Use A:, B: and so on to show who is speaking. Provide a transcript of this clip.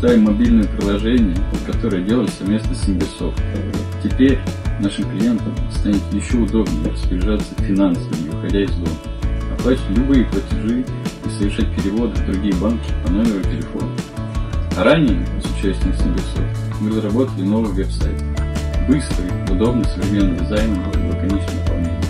A: создали мобильное приложение, которое делали совместно с SimbirSoft. Теперь нашим клиентам станет еще удобнее распоряжаться финансами, не уходя из дома, оплачивать любые платежи и совершать переводы в другие банки по номеру телефона. А ранее, с участием SimbirSoft, мы разработали новый веб-сайт. Быстрый, удобный, современный дизайн и лаконичное выполнение.